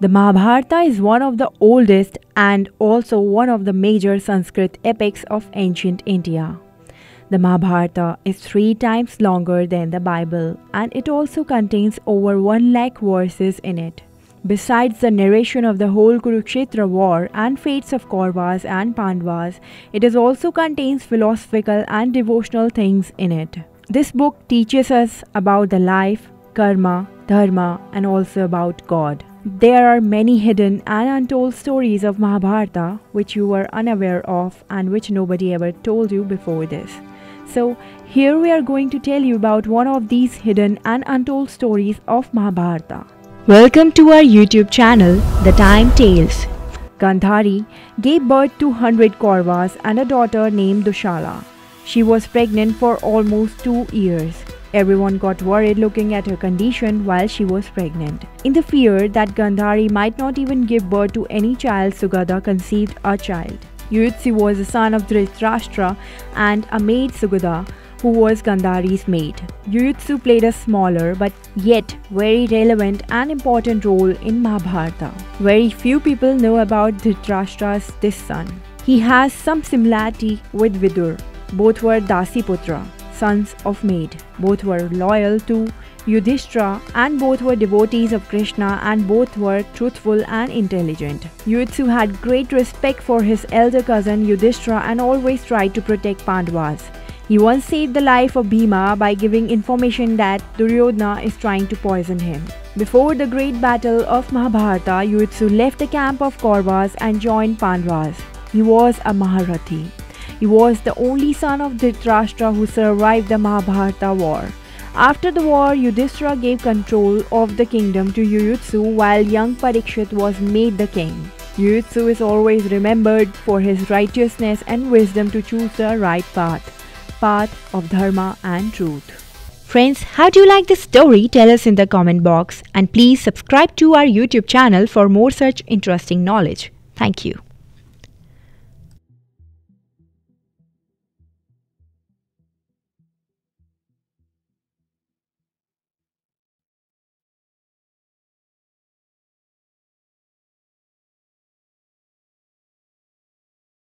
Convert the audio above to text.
The Mahabharata is one of the oldest and also one of the major Sanskrit epics of ancient India. The Mahabharata is three times longer than the Bible and it also contains over 1 lakh verses in it. Besides the narration of the whole Kurukshetra war and fates of Kauravas and Pandavas, it also contains philosophical and devotional things in it. This book teaches us about the life, karma, dharma, and also about God. There are many hidden and untold stories of Mahabharata which you were unaware of and which nobody ever told you before this. So, here we are going to tell you about one of these hidden and untold stories of Mahabharata. Welcome to our YouTube channel, The Time Tales. Gandhari gave birth to 100 Kauravas and a daughter named Dushala. She was pregnant for almost two years. Everyone got worried looking at her condition while she was pregnant. In the fear that Gandhari might not even give birth to any child, Sugada conceived a child. Yuyutsu was the son of Dhritarashtra and a maid Sugada who was Gandhari's maid. Yuyutsu played a smaller but yet very relevant and important role in Mahabharata. Very few people know about Dhritarashtra's this son. He has some similarity with Vidur. Both were Dasiputra, sons of maid. Both were loyal to Yudhishthira and both were devotees of Krishna and both were truthful and intelligent. Yuyutsu had great respect for his elder cousin Yudhishthira and always tried to protect Pandavas. He once saved the life of Bhima by giving information that Duryodhana is trying to poison him. Before the great battle of Mahabharata, Yuyutsu left the camp of Kauravas and joined Pandavas. He was a Maharathi. He was the only son of Dhritarashtra who survived the Mahabharata war. After the war, Yudhishthira gave control of the kingdom to Yuyutsu while young Parikshit was made the king. Yuyutsu is always remembered for his righteousness and wisdom to choose the right path path of dharma and truth. Friends, how do you like this story? Tell us in the comment box and please subscribe to our YouTube channel for more such interesting knowledge. Thank you.